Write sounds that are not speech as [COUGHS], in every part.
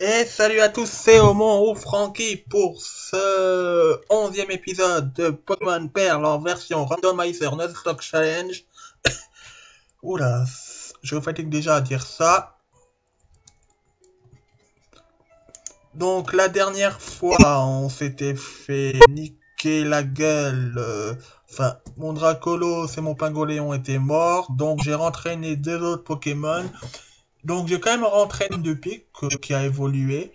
Et salut à tous, c'est Omon ou Frankie pour ce onzième épisode de Pokémon Pearl en version Randomizer Non-Stop Challenge. [COUGHS] Oula, je fatigue déjà à dire ça. Donc la dernière fois, on s'était fait niquer la gueule. euh, Enfin, mon Dracolos et mon Pingoléon étaient morts, donc j'ai rentraîné deux autres Pokémon. Donc j'ai quand même rentraîné depuis que- qui a évolué.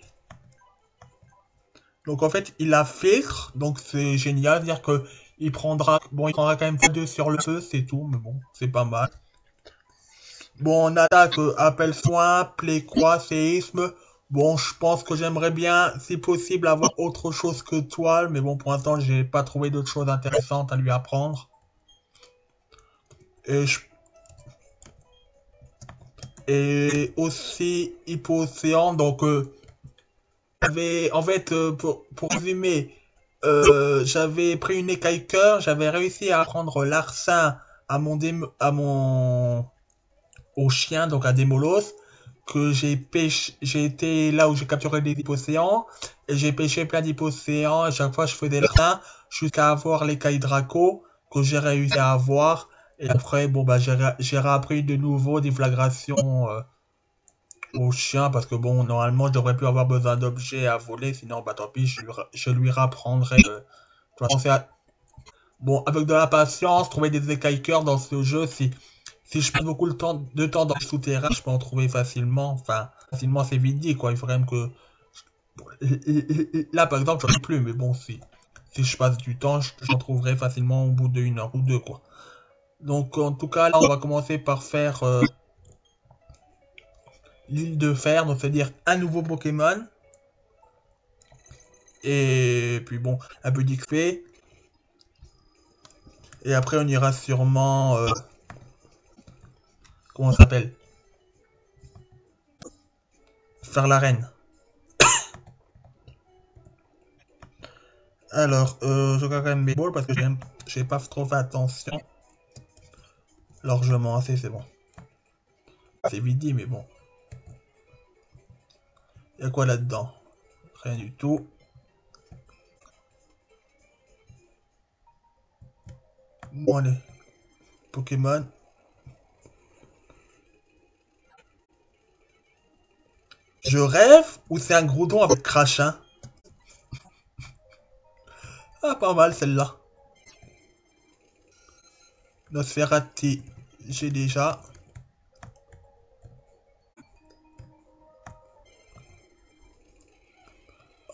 Donc en fait, il a filtre, donc c'est génial, c'est-à-dire que il prendra, bon, il prendra quand même pas deux sur le feu, c'est tout, mais bon, c'est pas mal. Bon, on attaque euh, appel soin, play quoi, séisme. Bon, je pense que j'aimerais bien, si possible, avoir autre chose que toile, mais bon, pour l'instant, j'ai pas trouvé d'autres choses intéressantes à lui apprendre. Et je et aussi Hippo-Océan. Donc, euh, j'avais- en fait, euh, pour, résumer, euh, j'avais pris une écaille cœur, j'avais réussi à prendre l'arsen à mon à mon au chien, donc à Démolos, que j'ai pêché, j'ai été là où j'ai capturé des hippocéans, et j'ai pêché plein d'hippocéans, et chaque fois je faisais l'arsen jusqu'à avoir l'écaille Draco, que j'ai réussi à avoir. Et après, bon, bah, j'ai réappris de nouveau des flagrations euh, au chien parce que, bon, normalement, je devrais plus avoir besoin d'objets à voler, sinon, bah, tant pis, je lui, je lui rapprendrai. euh, à- Bon, avec de la patience, trouver des écailles dans ce jeu, si, si je passe beaucoup de temps, de temps dans le souterrain, je peux en trouver facilement. Enfin, facilement, c'est vite dit, quoi. Il faut quand même que. Là, par exemple, j'en ai plus, mais bon, si, si je passe du temps, je- j'en trouverai facilement au bout d'une heure ou deux, quoi. Donc en tout cas, là, on va commencer par faire euh, l'île de fer, donc c'est-à-dire un nouveau Pokémon. Et puis bon, un peu d'XP. Et après, on ira sûrement... euh, comment ça s'appelle? Faire l'arène. Alors, euh, je regarde quand même mes balls parce que j'ai pas trop fait attention. Largement assez, c'est bon. C'est vite dit, mais bon. Y a quoi là-dedans? Rien du tout. Bon, allez. Pokémon. Je rêve ou c'est un Groudon avec crachin [LAUGHS] Ah, pas mal celle-là. Nosferati, j'ai déjà.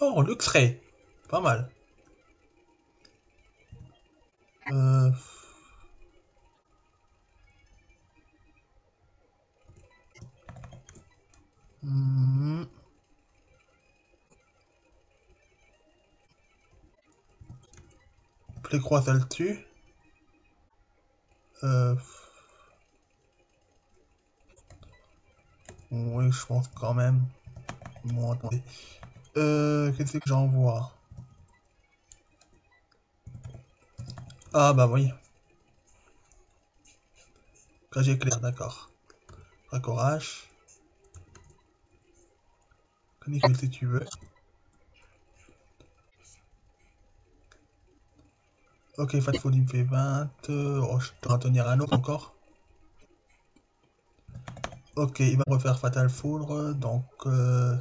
Oh, Luxray, pas mal. Euh... hmm. Plécroix, tue. Euh... Oui, je pense quand même. Bon, attendez. Euh, qu'est-ce que j'envoie? Ah, bah oui. Cage éclair, d'accord. Raccorage. Canicule si tu veux. Ok, Fat Folie me fait 20. euh, Oh, je dois en tenir un autre encore. Ok, il va refaire Fatal Foudre, donc... Euh...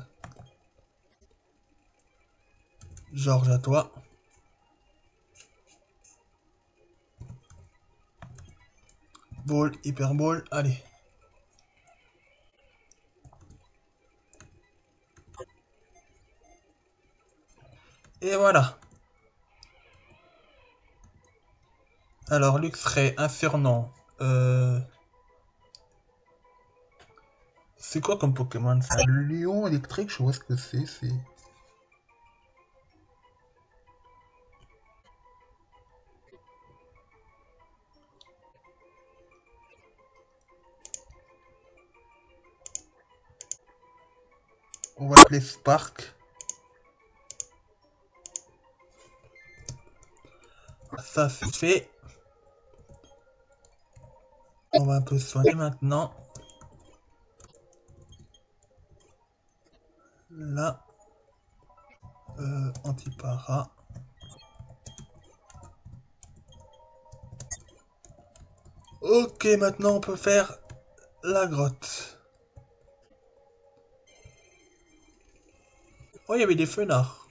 Georges, à toi. Ball, Hyper Ball, allez. Et voilà. Alors, Luxray, un surnom. Euh... C'est quoi comme Pokémon un lion électrique, je vois ce que c'est. C'est... On va appeler Spark. Ça c'est fait. On va un peu soigner maintenant. Là. Euh, antipara. Ok, maintenant on peut faire la grotte. Oh, il y avait des fenards.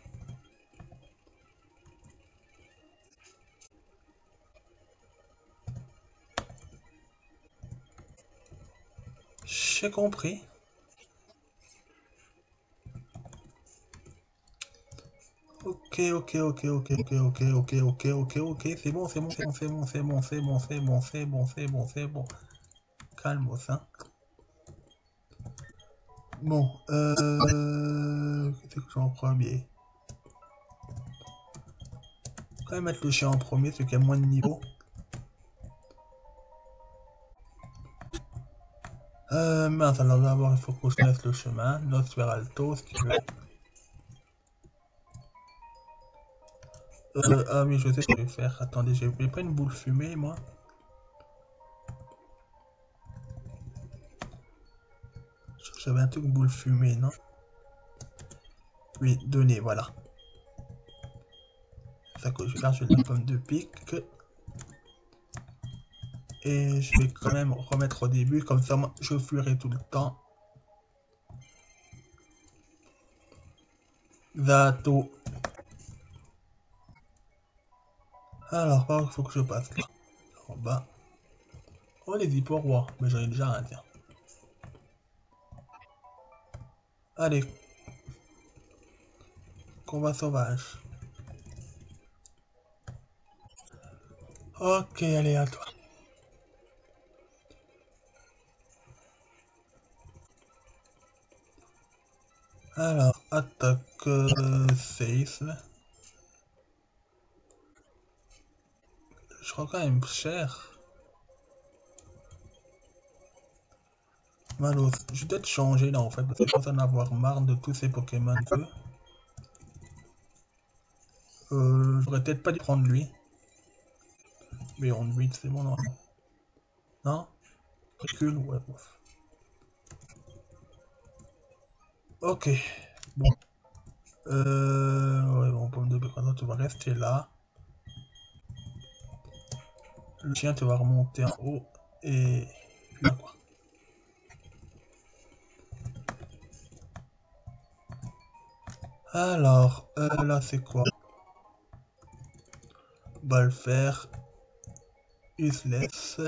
J'ai compris. Ok, ok, ok, ok, ok, ok, ok, ok, ok, ok, c'est bon, c'est bon, c'est bon, c'est bon, c'est bon, c'est bon, c'est bon, c'est bon, c'est bon, c'est bon. Calme, hein. Bon, euh... En premier? Quand même mettre le chien en premier, ce qui a moins de niveau. Euh, mince, alors d'abord il faut que je laisse le chemin. Nosferalto, si tu veux. Euh, ah oui, je sais ce que je vais faire. Attendez, j'ai pas une boule fumée, moi. J'avais un truc boule fumée, non? Oui, donner, voilà. Ça faire, je vais la pomme de pique. Et je vais quand même remettre au début, comme ça je fuirai tout le temps. Zato. Alors, par faut que je passe là. En bas. Oh, les roi, mais j'en ai déjà un, tiens. Allez. Combat sauvage. Ok, allez, à toi. Alors, attaque euh. Je crois quand même cher. Malos, je vais peut-être changer là en fait, parce que je pense en avoir marre de tous ces Pokémon que. Euh, j'aurais peut-être pas dû prendre lui. Mais on 8, c'est bon, non Non? Recule, ouais, bof. Ok. Bon. Euh... Ouais, bon, pomme de bacon, tu vas rester là. Le chien, tu vas remonter en haut. Et... là, quoi. Alors, euh, là, c'est quoi? Faire. Useless.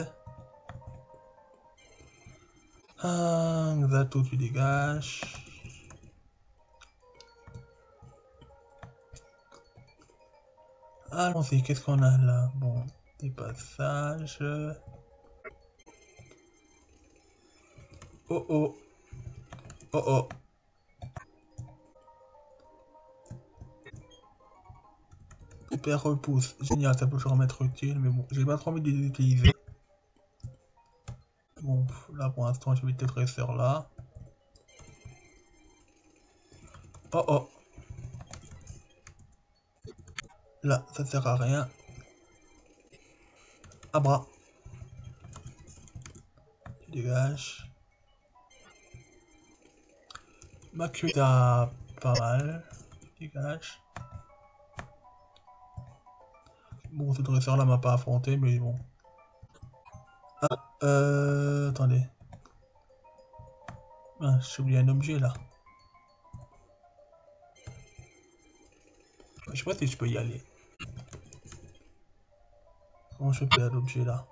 Ah, Zato, tu dégages. Allons-y, qu'est-ce qu'on a là? Bon, des passages. Oh oh. Oh oh. Super repousse. Génial, ça peut toujours remettre utile, mais bon, j'ai pas trop envie de les utiliser. Bon, là pour l'instant, je vais peut-être là. Oh oh. Là, ça sert à rien. Abra. Tu dégages. Makuta, pas mal. Dégage. Bon, ce dresseur là m'a pas affronté, mais bon. Ah, euh... Attendez. Ah, j'ai oublié un objet là. Je sais pas si je peux y aller. Comment je fais l'objet là?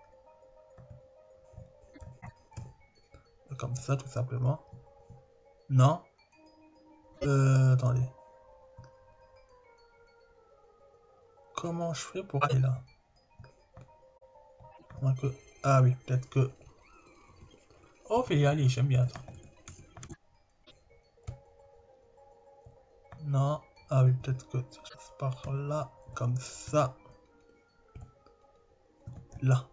Comme ça tout simplement. Non? Euh, attendez. Comment je fais pour aller là? Ah oui, peut-être que... Oh, vais y j'aime bien. Non? Ah oui, peut-être que par là, comme ça là.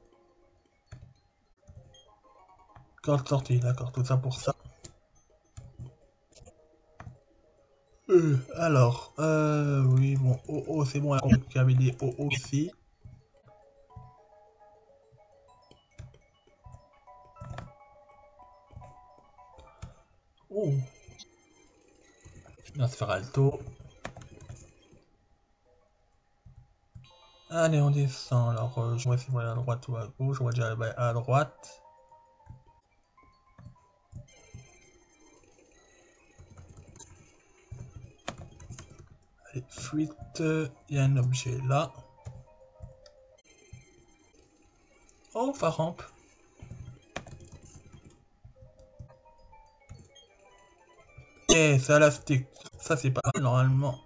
Carte sortie, d'accord, tout ça pour ça. Euh, alors, euh, oui, bon, oh, oh c'est bon, y avait des O aussi. Oh. Nosferalto. Allez, on descend. Alors, euh, je vois si va à droite ou à gauche. On va déjà à droite. Allez, fuite. Il y a un objet là. Oh, ça rampe. Eh, c'est élastique. Ça, c'est pas normalement.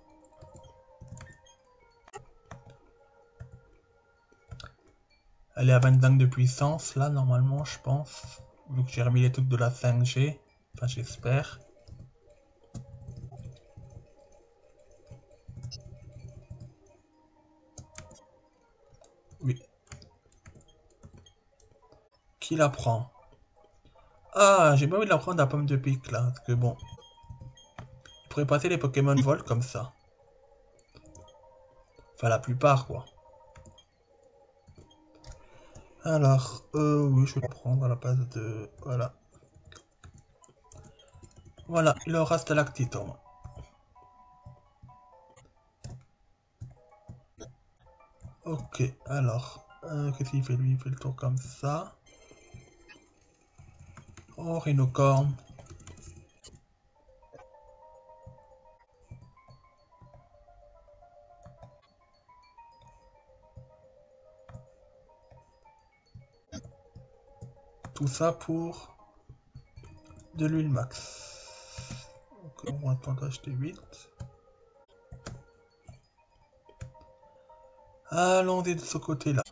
Elle est à 25 de puissance, là, normalement, je pense. Vu que j'ai remis les trucs de la 5G. Enfin, j'espère. Oui. Qui la prend? Ah, j'ai pas envie de la prendre la pomme de pique, là. Parce que bon... Il pourrait passer les Pokémon vol comme ça. Enfin, la plupart, quoi. Alors, euh, oui, je vais prendre à la place de... Voilà. Voilà, il aura stalactite moins. Ok, alors, euh, qu'est-ce qu'il fait lui? Il fait le tour comme ça. Oh, rhinocorne. Tout ça pour de l'huile max. Donc on va attendre d'acheter 8. Allons de ce côté-là.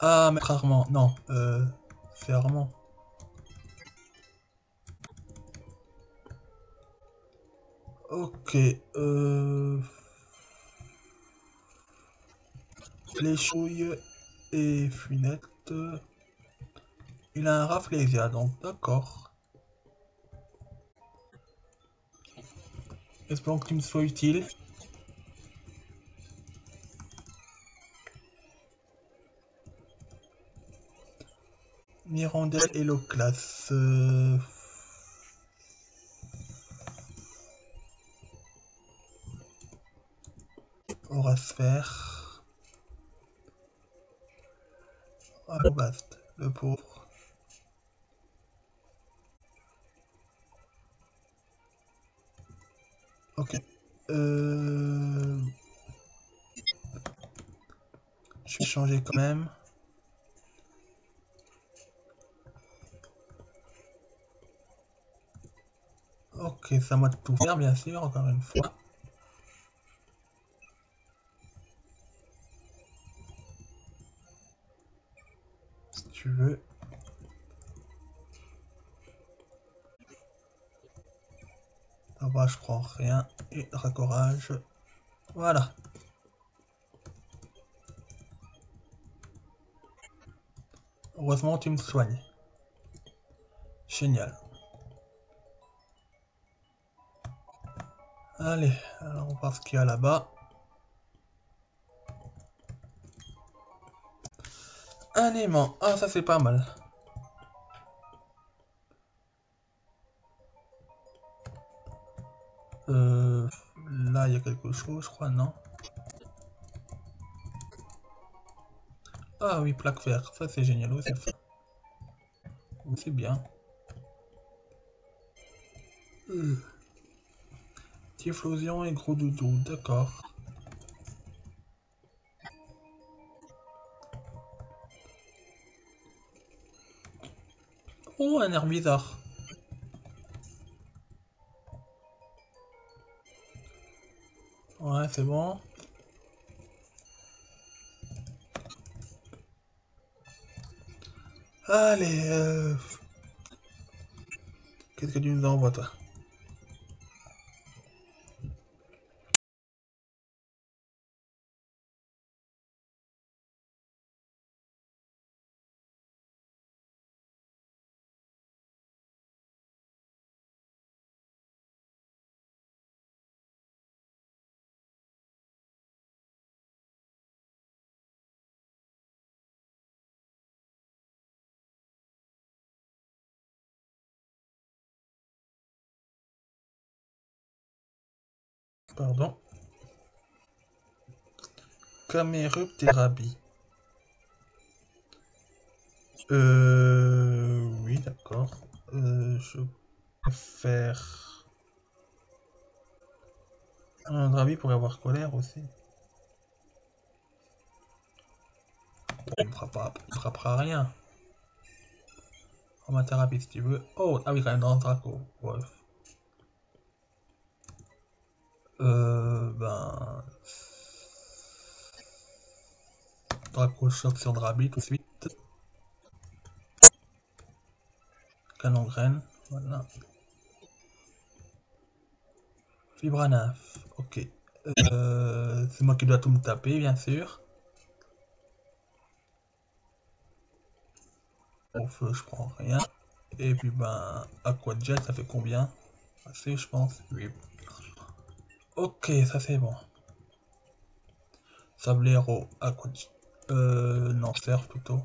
Ah, mais rarement. Non, euh, c'est. Ok, euh... Les chouilles et funettes. Il a un Rafflesia, donc d'accord. Espérons qu'il me soit utile. Mirandelle et Loclas. Euh... Horasphère. Ah, le pauvre. Ok. Euh... Je vais changer quand même. Ok, moi de tout faire, bien sûr, encore une fois. Rien. Et raccorage. Voilà. Heureusement, tu me soignes. Génial. Allez, alors on va voir ce qu'il y a là-bas. Un aimant. Ah, ça c'est pas mal. Euh, là, il y a quelque chose, je crois, non Ah oui, plaque verte, ça c'est génial, aussi c'est bien. Euh. Typhlosion et gros doudou, d'accord. Oh, un air bizarre. Ouais, c'est bon. Allez, euh... Qu'est-ce que tu nous envoies, toi? Pardon. Camérup thérapie. Euh... Oui, d'accord. Euh, je peux faire... Un drabi pour avoir colère aussi. Il ne frappera rien. En ma thérapie si tu veux. Oh, ah oui, quand même dans le Draco. Ouais. Euh, ben... Draco choc sur Drabi tout de suite. Canon graine, voilà. Fibranaf, ok. Euh, c'est moi qui dois tout me taper, bien sûr. Au feu, je prends rien. Et puis, ben, Aquajet, ça fait combien? Assez, je pense. Oui. Ok, ça c'est bon. Sablero, Aquajet. Euh, non, surf plutôt.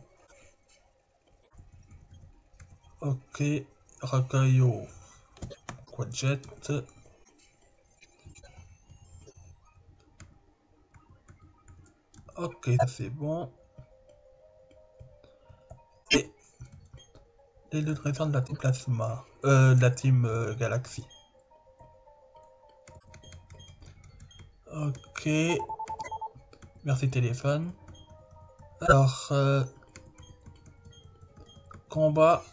Ok, Rakayo, Quadjet. Ok, ça c'est bon. Et les deux de la team Plasma, euh, de la team euh, Galaxy. Ok. Merci téléphone. Alors, euh, combat.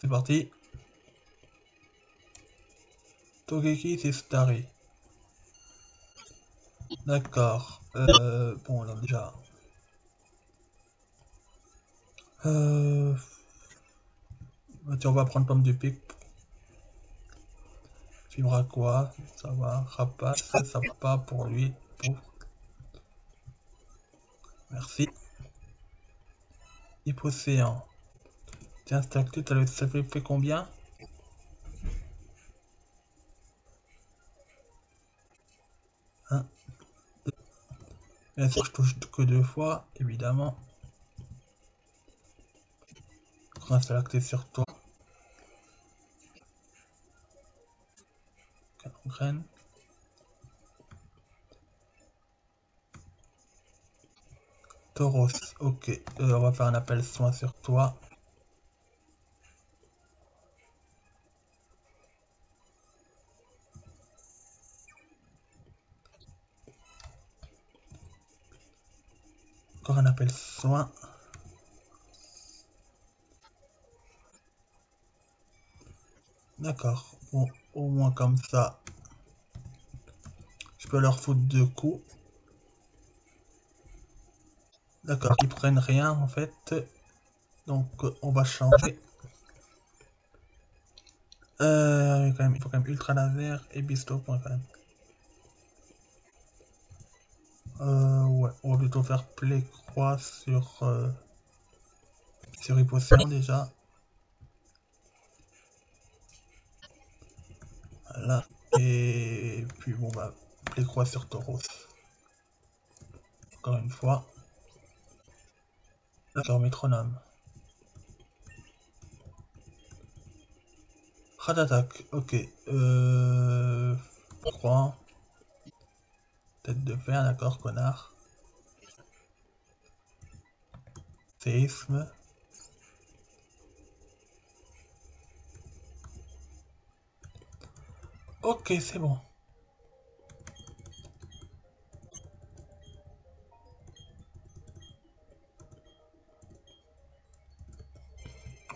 C'est parti. Togeki, c'est Starry. D'accord. Euh, bon, alors déjà. Euh, on va prendre pomme de pique. Fibre quoi? Ça va. Rapace, ça va pas pour lui. Merci. Hypocéan. Tiens, stack t'as le ça fait combien? Un, deux. Je touche que deux fois, évidemment. Grâce à l'acté sur toi. Graine. Tauros, ok. Euh, on va faire un appel soin sur toi. Encore un appel soin. D'accord. Au moins comme ça, leur foutre deux coups. D'accord, ils prennent rien en fait. Donc on va changer. Euh, quand même, il faut quand même ultra laser et bisto quand même. Euh, ouais, on va plutôt faire play croix sur euh, sur Hypocéan déjà. Voilà. Et puis bon bah play croix sur Tauros. Encore une fois. D'accord, métronome. Rat d'attaque, ok. Euh... Croix. Tête de fer, d'accord, connard. Séisme. Ok, c'est bon.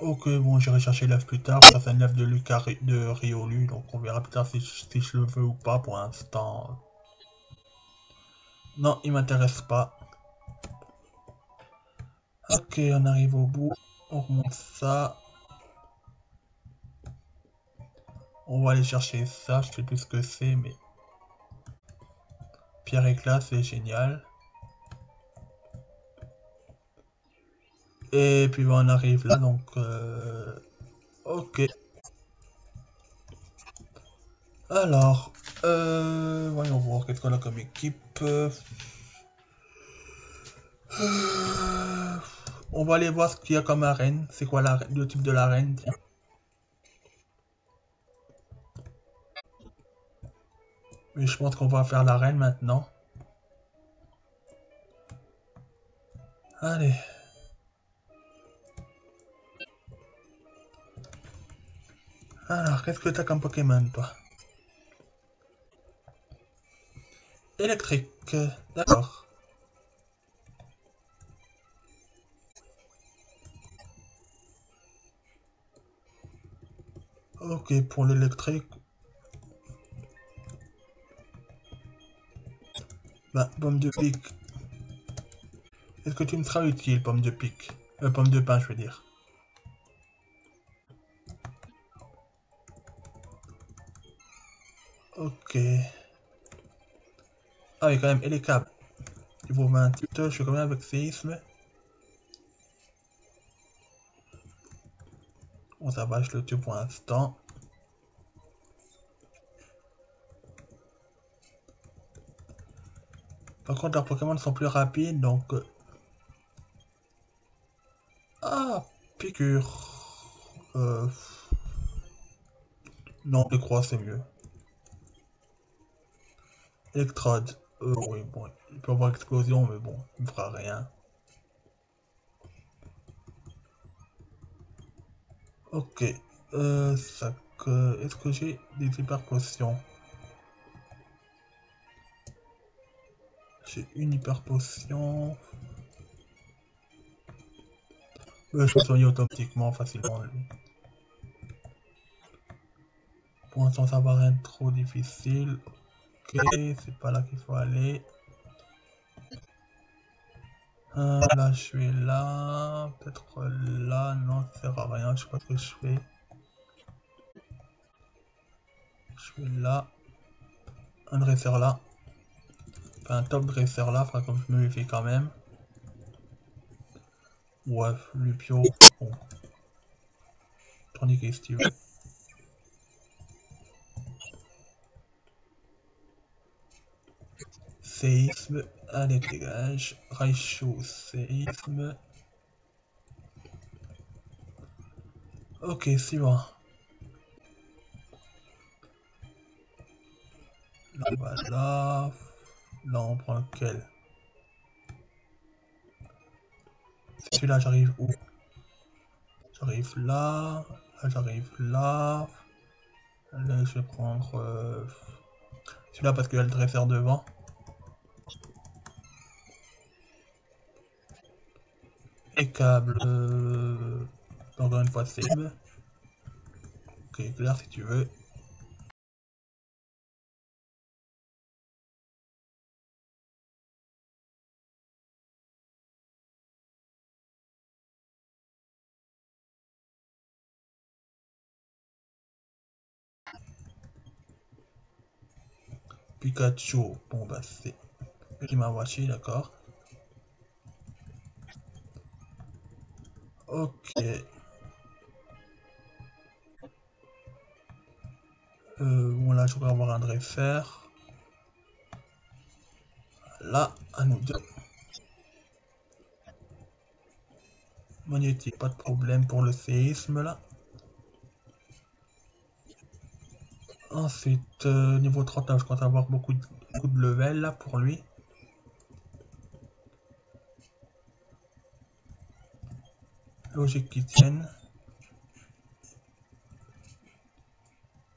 Ok, bon, j'irai chercher l'œuf plus tard. Ça fait un œuf de, Lucas, de Riolu, donc on verra plus tard si, je le veux ou pas pour l'instant. Non, il m'intéresse pas. Ok, on arrive au bout. On remonte ça. On va aller chercher ça. Je sais plus ce que c'est, mais... Pierre éclat, c'est génial. Et puis on arrive là, donc... Euh... Ok. Alors, euh... voyons voir qu'est-ce qu'on a comme équipe. Euh, on va aller voir ce qu'il y a comme arène. C'est quoi le type de l'arène? Mais je pense qu'on va faire l'arène maintenant. Allez. Alors, qu'est-ce que t'as comme Pokémon, toi? Électrique, d'accord. Ok, pour l'électrique. Bah, pomme de pique. Est-ce que tu me seras utile, pomme de pique? Euh, Pomme de pain, je veux dire. Ok. Ah oui, quand même, et les câbles. Niveau 28, je suis quand même avec séisme. Va, je le tue pour l'instant. Par contre, leurs Pokémon sont plus rapides, donc... Euh, ah, piqûre. Euh... Non, les croix, c'est mieux. Electrode. Euh, oui, bon, il peut avoir explosion, mais bon, il ne fera rien. Ok, euh. Est-ce que j'ai des hyper potions J'ai une hyper potion. Euh, je peux soigner automatiquement facilement lui. Pour l'instant, ça va rien trop difficile. C'est pas là qu'il faut aller. Euh, là, je suis là. Peut-être là. Non, ça sert à rien. Je sais pas que je fais. Je suis là. Un dresseur là. Enfin, un top dresseur là. Enfin, comme je me fais quand même. Ouais, Lupio. Bon. Tandis si tu séisme, allez dégage, Raichu, séisme. Ok, bon. Là, voilà. Là, on prend lequel Celui-là, j'arrive où? J'arrive là. Là, j'arrive là. Là, je vais prendre euh, celui-là parce qu'il y a le dresseur devant. Câbles. Euh... Encore une fois, c'est. Ok, clair si tu veux. Pikachu, bon bah c'est... Il m'a watché, d'accord. Ok. Euh, bon là je vais avoir un dresseur. Là, à nous deux. Magnétique, pas de problème pour le séisme là. Ensuite, euh, niveau 39, je compte avoir beaucoup de, beaucoup de level là pour lui. Logique qui tienne.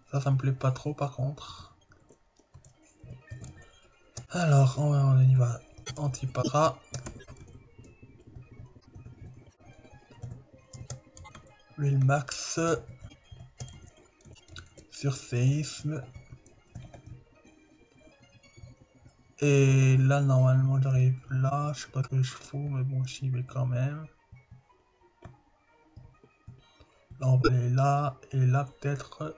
Ça, ça me plaît pas trop par contre. Alors, on, y va. Antipara. Will max. Sur séisme. Et là, normalement, j'arrive là. Je sais pas ce que je fous, mais bon, j'y vais quand même. On va aller là et là peut-être.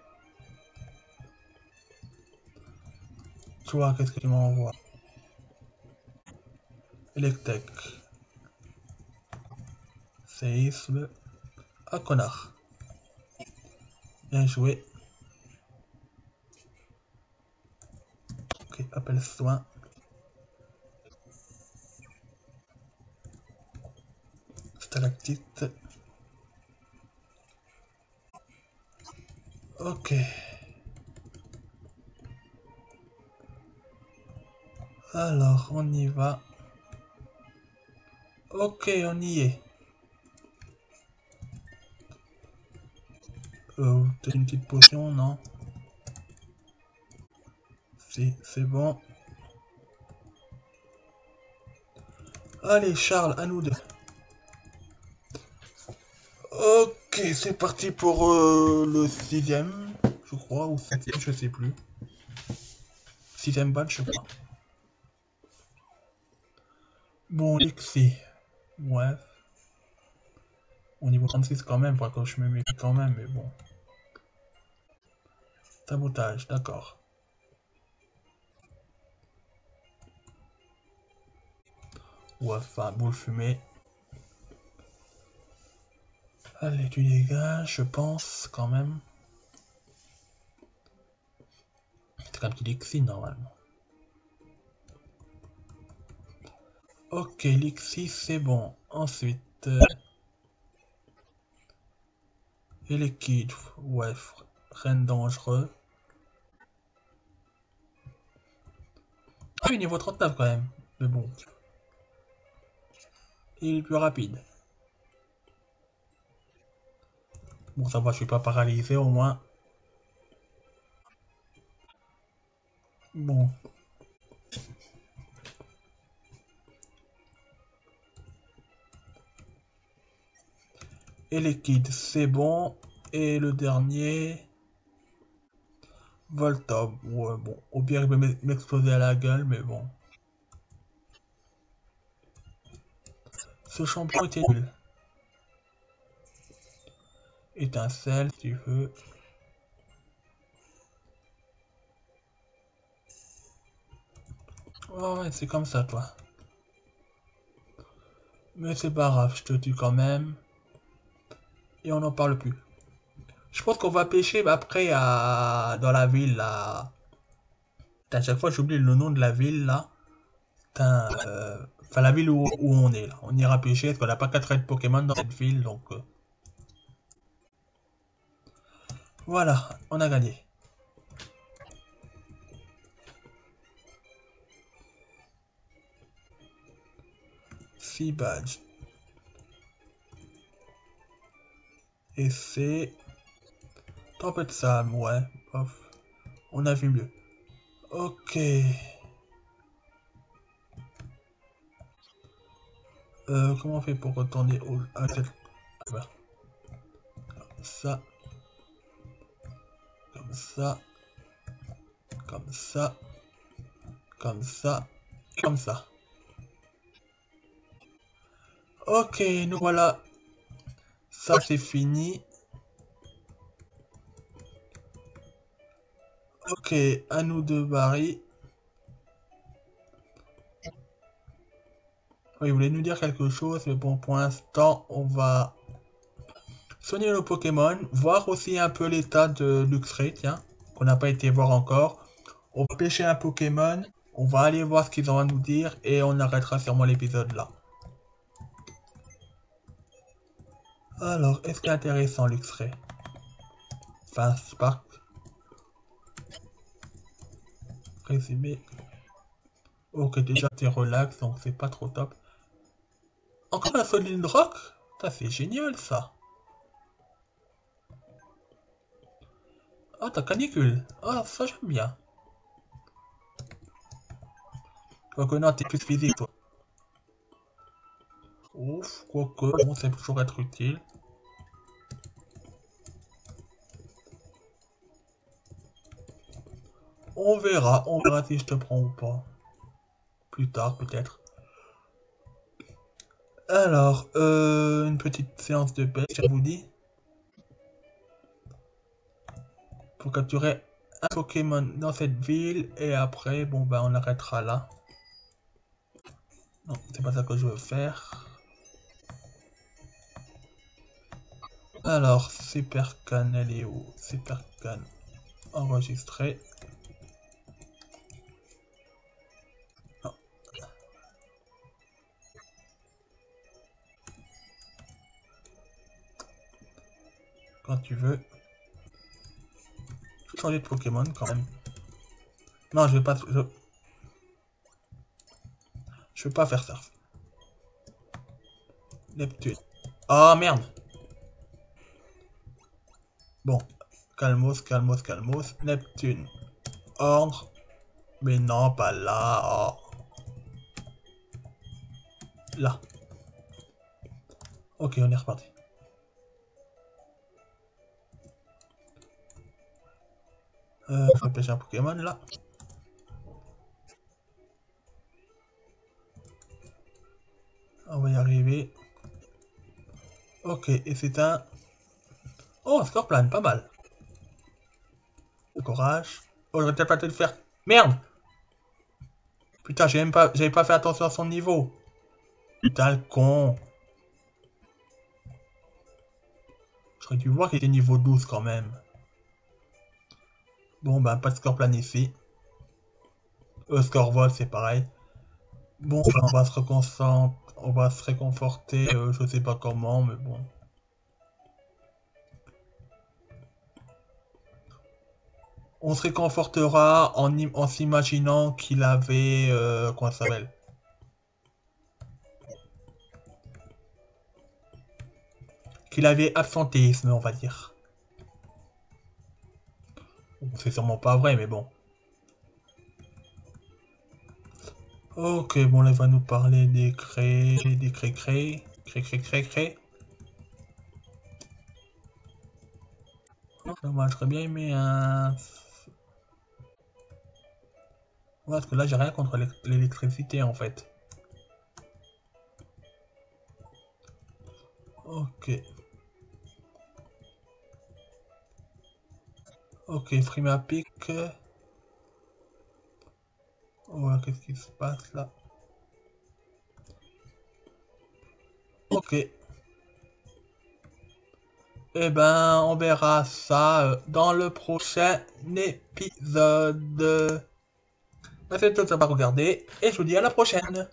Toi, qu'est-ce que tu m'envoies? Electec. Séisme. Ah, connard. Bien joué. Ok, appel soin. Stalactite. Ok. Alors, on y va. Ok, on y est. Euh, une petite potion, non? Si, c'est bon. Allez, Charles, à nous deux. C'est parti pour euh, le sixième, je crois, ou septième, je sais plus. Sixième badge, je crois. Bon, Lexi. Ouais. Au niveau 36 quand même, pas que je me mets quand même, mais bon. Sabotage, d'accord. Ouais, enfin, boule fumée. Allez, tu dégages, je pense, quand même. C'est un petit Lixi, normalement. Ok, Lixi, c'est bon. Ensuite... Euh... Et liquide, ouais, rien dangereux. Ah oui, niveau 39 quand même. Mais bon. Il est plus rapide. Bon, ça va, je suis pas paralysé au moins. Bon. Et liquide, c'est bon. Et le dernier... Volta. Ouais, bon. Au pire, il peut m'exploser à la gueule, mais bon. Ce shampoing était nul. Étincelle, si tu veux. Oh ouais, c'est comme ça, toi. Mais c'est pas grave, je te tue quand même. Et on n'en parle plus. Je pense qu'on va pêcher après à... dans la ville là. À chaque fois j'oublie le nom de la ville là. Euh, la ville où, on est là. On ira pêcher parce qu'on n'a pas 4 raids Pokémon dans cette ville donc. Euh. Voilà, on a gagné. Six badges. Et c'est Tempête Sam, ouais. On a vu mieux. Ok. Euh, comment on fait pour retourner au... cette... Comme ça. Ça. Comme ça. Comme ça. Comme ça. Ok, nous voilà. Ça, c'est fini. Ok, à nous deux, Barry. Oui, il voulait nous dire quelque chose, mais bon, pour l'instant, on va soigner nos Pokémon, voir aussi un peu l'état de Luxray, tiens, qu'on n'a pas été voir encore. On va pêcher un Pokémon, on va aller voir ce qu'ils ont à nous dire, et on arrêtera sûrement l'épisode là. Alors, est-ce qu'il intéressant Luxray? Enfin, Spark Résumé. Ok, déjà t'es relax, donc c'est pas trop top. Encore la solide rock Ça c'est génial ça. T'as canicule. Ah, ça j'aime bien. Quoique non, t'es plus physique toi. Ouf, quoique, bon, ça peut toujours être utile. On verra, on verra si je te prends ou pas. Plus tard, peut-être. Alors, euh, une petite séance de pêche, je vous dis. Pour capturer un Pokémon dans cette ville. Et après, bon, ben, on arrêtera là. Non, c'est pas ça que je veux faire. Alors, Supercan, elle est où? Supercan enregistré. quand tu veux. Je de Pokémon quand même. Non, je vais pas... Je vais pas faire ça. Neptune. Ah merde. Bon. Calmos, calmos, calmos. Neptune. Ordre. Mais non, pas là. Oh. Là. Ok, on est reparti. Euh, faut pêcher un Pokémon là. On va y arriver. Ok, et c'est un... Oh, Scorpion, pas mal. Courage. Oh, j'aurais peut-être pas dû le faire. Merde Putain, pas, j'avais pas fait attention à son niveau. Putain, le con. J'aurais dû voir qu'il était niveau 12 quand même. Bon, ben, pas de score plan ici. Euh, score vol, c'est pareil. Bon, on va se reconcentrer, on va se réconforter, je sais pas comment, mais bon. On se réconfortera en, en s'imaginant qu'il avait, euh, comment ça s'appelle? Qu'il avait absentéisme, on va dire. C'est sûrement pas vrai, mais bon. Ok, bon, là, il va nous parler des cré... des cré cré, cré cré cré cré. Moi, j'aurais bien aimé un... Parce que là, j'ai rien contre l'électricité, en fait. Ok. Ok, Frimapic. Voilà, qu'est-ce qui se passe là? Ok. Eh ben, on verra ça euh, dans le prochain épisode. Merci à tous d'avoir regardé et je vous dis à la prochaine.